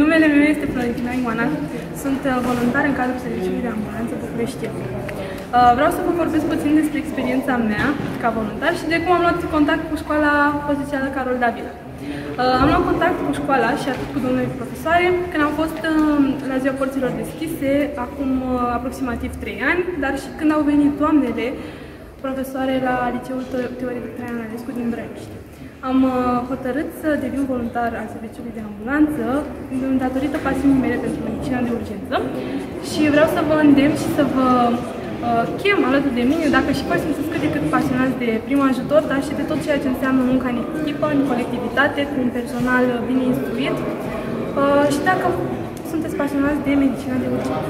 Numele meu este Florentina Ioana, sunt uh, voluntar în cadrul Serviciului de Ambulanță București. Uh, vreau să vă vorbesc puțin despre experiența mea ca voluntar și de cum am luat contact cu școala pozițională Carol Davila. Uh, am luat contact cu școala și atât cu domnule profesoare când am fost la ziua porților deschise, acum aproximativ 3 ani, dar și când au venit doamnele profesoare la Liceul Teoric Traian Alescu din Brăiești. Am uh, hotărât să devin voluntar al serviciului de ambulanță datorită pasiunii mele pentru medicina de urgență și vreau să vă îndemn și să vă uh, chem alături de mine, dacă și voi sunteți cât de cât pasionați de prim ajutor, dar și de tot ceea ce înseamnă munca în echipă, în colectivitate, cu un personal bine instruit uh, și dacă sunteți pasionați de medicina de urgență.